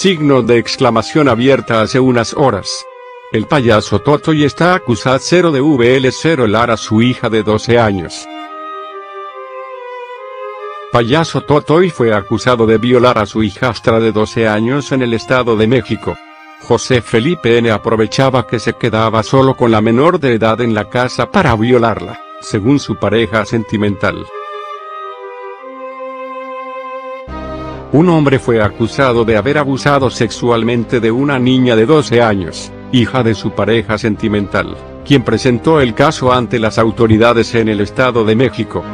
Signo de exclamación abierta hace unas horas. El payaso Totoy está acusado 0 de VL0 Lara su hija de 12 años. Payaso Totoy fue acusado de violar a su hijastra de 12 años en el Estado de México. José Felipe N. aprovechaba que se quedaba solo con la menor de edad en la casa para violarla, según su pareja sentimental. Un hombre fue acusado de haber abusado sexualmente de una niña de 12 años, hija de su pareja sentimental, quien presentó el caso ante las autoridades en el Estado de México.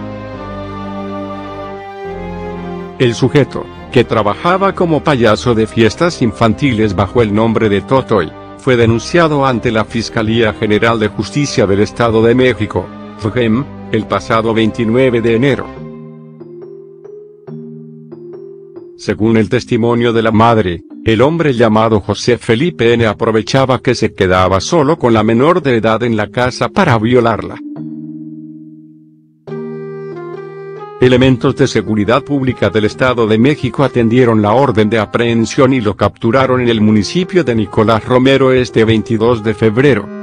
El sujeto, que trabajaba como payaso de fiestas infantiles bajo el nombre de Totoy, fue denunciado ante la Fiscalía General de Justicia del Estado de México, FGEM, el pasado 29 de enero. Según el testimonio de la madre, el hombre llamado José Felipe N. aprovechaba que se quedaba solo con la menor de edad en la casa para violarla. Elementos de seguridad pública del Estado de México atendieron la orden de aprehensión y lo capturaron en el municipio de Nicolás Romero este 22 de febrero.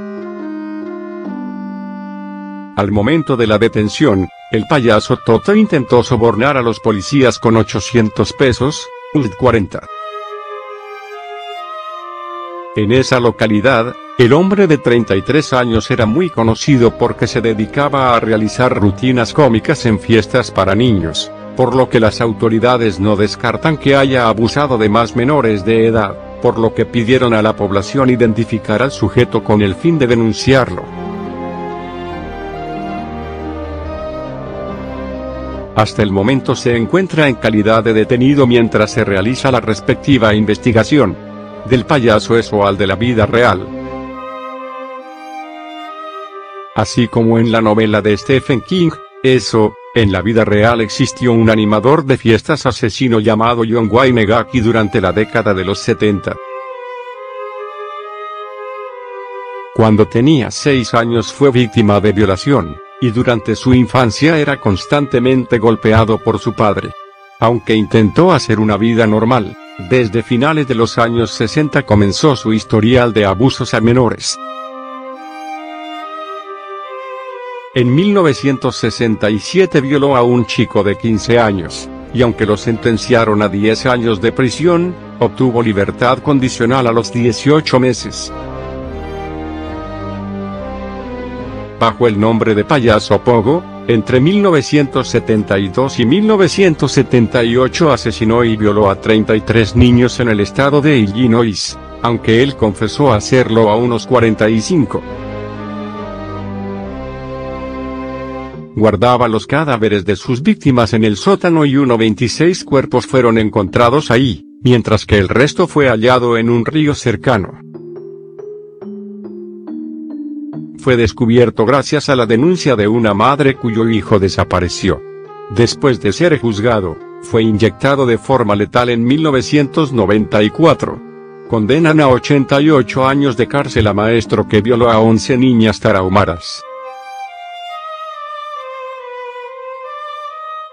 Al momento de la detención, el payaso Toto intentó sobornar a los policías con 800 pesos, 40. En esa localidad, el hombre de 33 años era muy conocido porque se dedicaba a realizar rutinas cómicas en fiestas para niños, por lo que las autoridades no descartan que haya abusado de más menores de edad, por lo que pidieron a la población identificar al sujeto con el fin de denunciarlo. Hasta el momento se encuentra en calidad de detenido mientras se realiza la respectiva investigación. Del payaso eso al de la vida real. Así como en la novela de Stephen King, eso, en la vida real existió un animador de fiestas asesino llamado John Wayne durante la década de los 70. Cuando tenía 6 años fue víctima de violación y durante su infancia era constantemente golpeado por su padre. Aunque intentó hacer una vida normal, desde finales de los años 60 comenzó su historial de abusos a menores. En 1967 violó a un chico de 15 años, y aunque lo sentenciaron a 10 años de prisión, obtuvo libertad condicional a los 18 meses. Bajo el nombre de Payaso Pogo, entre 1972 y 1978 asesinó y violó a 33 niños en el estado de Illinois, aunque él confesó hacerlo a unos 45. Guardaba los cadáveres de sus víctimas en el sótano y uno 26 cuerpos fueron encontrados ahí, mientras que el resto fue hallado en un río cercano. Fue descubierto gracias a la denuncia de una madre cuyo hijo desapareció. Después de ser juzgado, fue inyectado de forma letal en 1994. Condenan a 88 años de cárcel a maestro que violó a 11 niñas tarahumaras.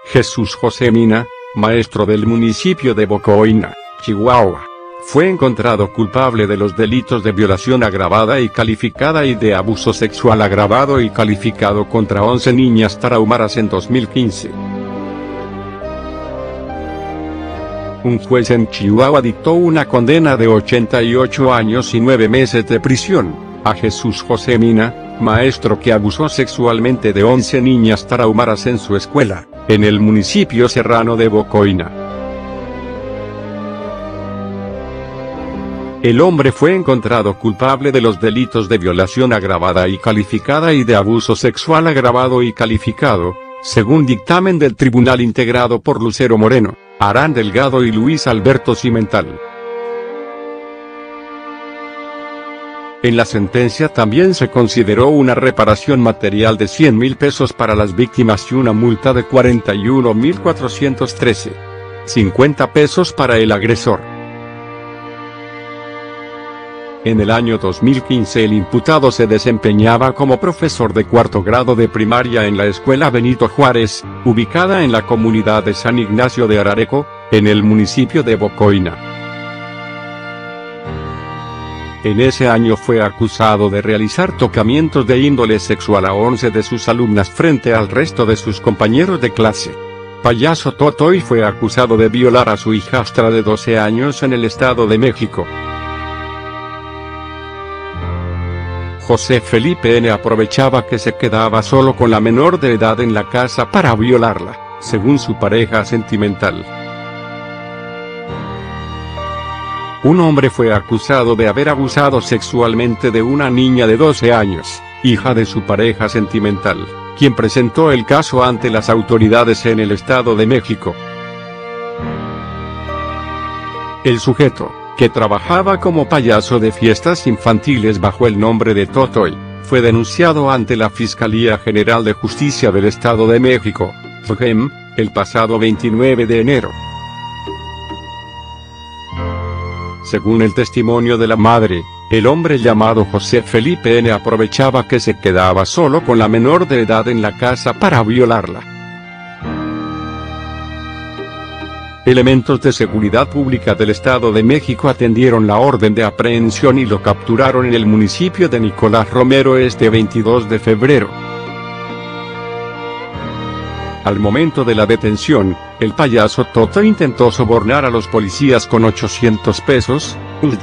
Jesús José Mina, maestro del municipio de Bocoina, Chihuahua fue encontrado culpable de los delitos de violación agravada y calificada y de abuso sexual agravado y calificado contra 11 niñas tarahumaras en 2015. Un juez en Chihuahua dictó una condena de 88 años y 9 meses de prisión, a Jesús José Mina, maestro que abusó sexualmente de 11 niñas tarahumaras en su escuela, en el municipio serrano de Bocoina. El hombre fue encontrado culpable de los delitos de violación agravada y calificada y de abuso sexual agravado y calificado, según dictamen del tribunal integrado por Lucero Moreno, Arán Delgado y Luis Alberto Cimental. En la sentencia también se consideró una reparación material de 100 mil pesos para las víctimas y una multa de 41.413. 50 pesos para el agresor. En el año 2015 el imputado se desempeñaba como profesor de cuarto grado de primaria en la escuela Benito Juárez, ubicada en la comunidad de San Ignacio de Arareco, en el municipio de Bocoina. En ese año fue acusado de realizar tocamientos de índole sexual a 11 de sus alumnas frente al resto de sus compañeros de clase. Payaso Totoy fue acusado de violar a su hijastra de 12 años en el Estado de México. José Felipe N. aprovechaba que se quedaba solo con la menor de edad en la casa para violarla, según su pareja sentimental. Un hombre fue acusado de haber abusado sexualmente de una niña de 12 años, hija de su pareja sentimental, quien presentó el caso ante las autoridades en el Estado de México. El sujeto, que trabajaba como payaso de fiestas infantiles bajo el nombre de Totoy, fue denunciado ante la Fiscalía General de Justicia del Estado de México, FGEM, el pasado 29 de enero. Según el testimonio de la madre, el hombre llamado José Felipe N. aprovechaba que se quedaba solo con la menor de edad en la casa para violarla. Elementos de seguridad pública del Estado de México atendieron la orden de aprehensión y lo capturaron en el municipio de Nicolás Romero este 22 de febrero. Al momento de la detención, el payaso Toto intentó sobornar a los policías con 800 pesos,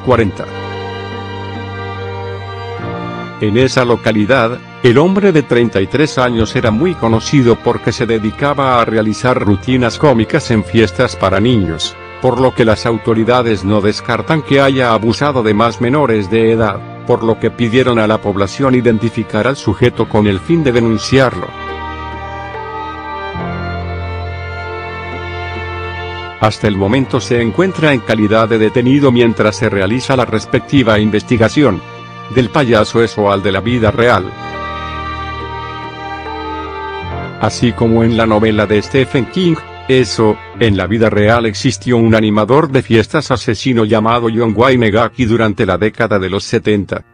40. En esa localidad, el hombre de 33 años era muy conocido porque se dedicaba a realizar rutinas cómicas en fiestas para niños, por lo que las autoridades no descartan que haya abusado de más menores de edad, por lo que pidieron a la población identificar al sujeto con el fin de denunciarlo. Hasta el momento se encuentra en calidad de detenido mientras se realiza la respectiva investigación. Del payaso eso al de la vida real. Así como en la novela de Stephen King, eso, en la vida real existió un animador de fiestas asesino llamado John Wayne Gacy durante la década de los 70.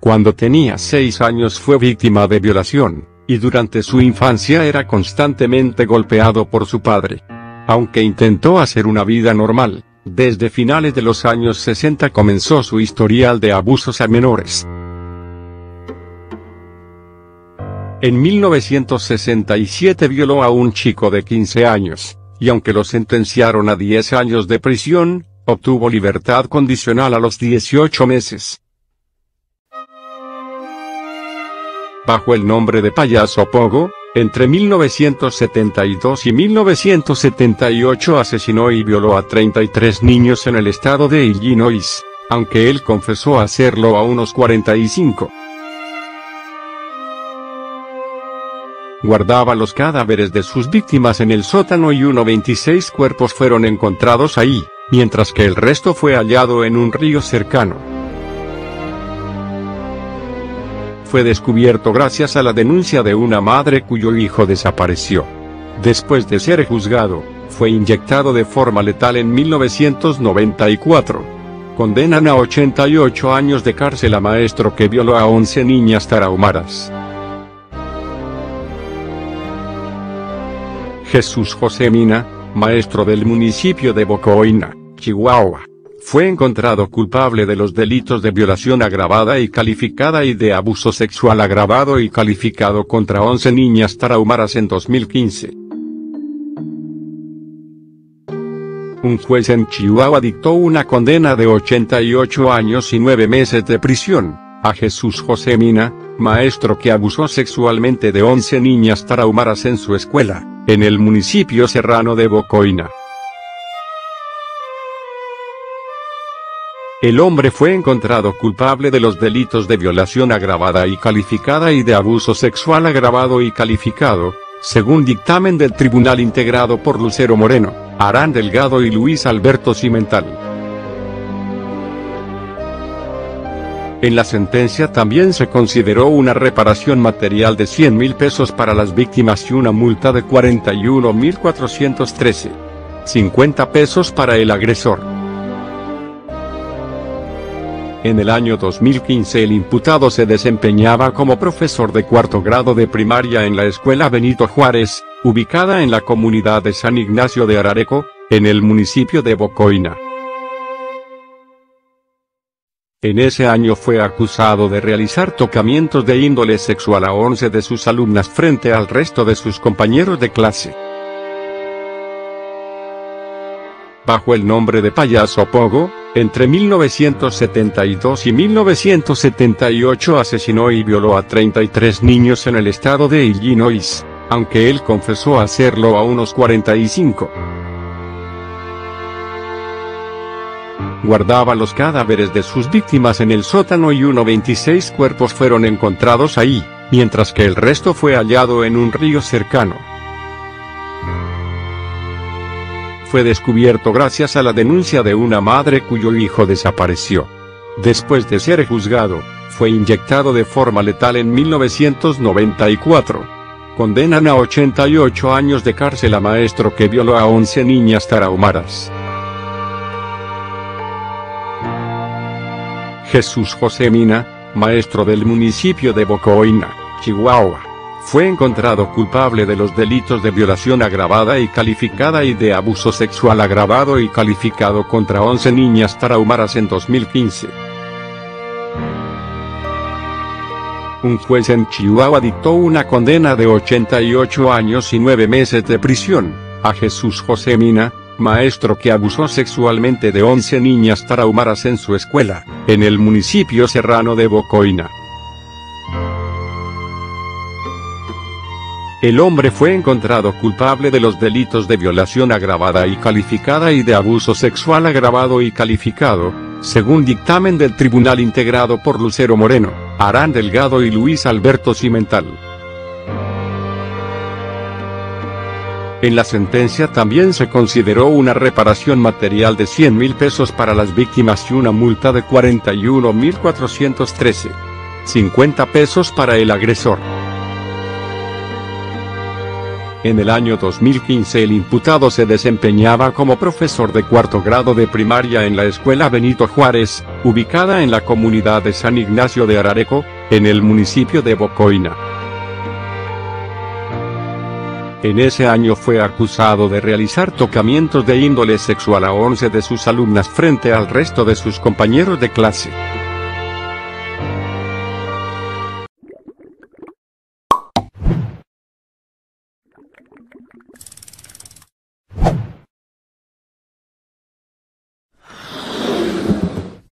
Cuando tenía 6 años fue víctima de violación y durante su infancia era constantemente golpeado por su padre. Aunque intentó hacer una vida normal, desde finales de los años 60 comenzó su historial de abusos a menores. En 1967 violó a un chico de 15 años, y aunque lo sentenciaron a 10 años de prisión, obtuvo libertad condicional a los 18 meses. bajo el nombre de Payaso Pogo, entre 1972 y 1978 asesinó y violó a 33 niños en el estado de Illinois, aunque él confesó hacerlo a unos 45. Guardaba los cadáveres de sus víctimas en el sótano y uno 26 cuerpos fueron encontrados ahí, mientras que el resto fue hallado en un río cercano. Fue descubierto gracias a la denuncia de una madre cuyo hijo desapareció. Después de ser juzgado, fue inyectado de forma letal en 1994. Condenan a 88 años de cárcel a maestro que violó a 11 niñas tarahumaras. Jesús José Mina, maestro del municipio de Bocoina, Chihuahua fue encontrado culpable de los delitos de violación agravada y calificada y de abuso sexual agravado y calificado contra 11 niñas tarahumaras en 2015. Un juez en Chihuahua dictó una condena de 88 años y 9 meses de prisión, a Jesús José Mina, maestro que abusó sexualmente de 11 niñas tarahumaras en su escuela, en el municipio serrano de Bocoina. El hombre fue encontrado culpable de los delitos de violación agravada y calificada y de abuso sexual agravado y calificado, según dictamen del tribunal integrado por Lucero Moreno, Arán Delgado y Luis Alberto Cimental. En la sentencia también se consideró una reparación material de 100 mil pesos para las víctimas y una multa de 41.413. 50 pesos para el agresor. En el año 2015 el imputado se desempeñaba como profesor de cuarto grado de primaria en la escuela Benito Juárez, ubicada en la comunidad de San Ignacio de Arareco, en el municipio de Bocoina. En ese año fue acusado de realizar tocamientos de índole sexual a 11 de sus alumnas frente al resto de sus compañeros de clase. Bajo el nombre de Payaso Pogo, entre 1972 y 1978 asesinó y violó a 33 niños en el estado de Illinois, aunque él confesó hacerlo a unos 45. guardaba los cadáveres de sus víctimas en el sótano y uno 26 cuerpos fueron encontrados ahí, mientras que el resto fue hallado en un río cercano. Fue descubierto gracias a la denuncia de una madre cuyo hijo desapareció. Después de ser juzgado, fue inyectado de forma letal en 1994 condenan a 88 años de cárcel a maestro que violó a 11 niñas tarahumaras. Jesús José Mina, maestro del municipio de Bocoina, Chihuahua, fue encontrado culpable de los delitos de violación agravada y calificada y de abuso sexual agravado y calificado contra 11 niñas tarahumaras en 2015. Un juez en Chihuahua dictó una condena de 88 años y 9 meses de prisión, a Jesús José Mina, maestro que abusó sexualmente de 11 niñas tarahumaras en su escuela, en el municipio serrano de Bocoina. El hombre fue encontrado culpable de los delitos de violación agravada y calificada y de abuso sexual agravado y calificado, según dictamen del tribunal integrado por Lucero Moreno, Arán Delgado y Luis Alberto Cimental. En la sentencia también se consideró una reparación material de 100 mil pesos para las víctimas y una multa de 41.413. 50 pesos para el agresor. En el año 2015 el imputado se desempeñaba como profesor de cuarto grado de primaria en la escuela Benito Juárez, ubicada en la comunidad de San Ignacio de Arareco, en el municipio de Bocoina. En ese año fue acusado de realizar tocamientos de índole sexual a 11 de sus alumnas frente al resto de sus compañeros de clase.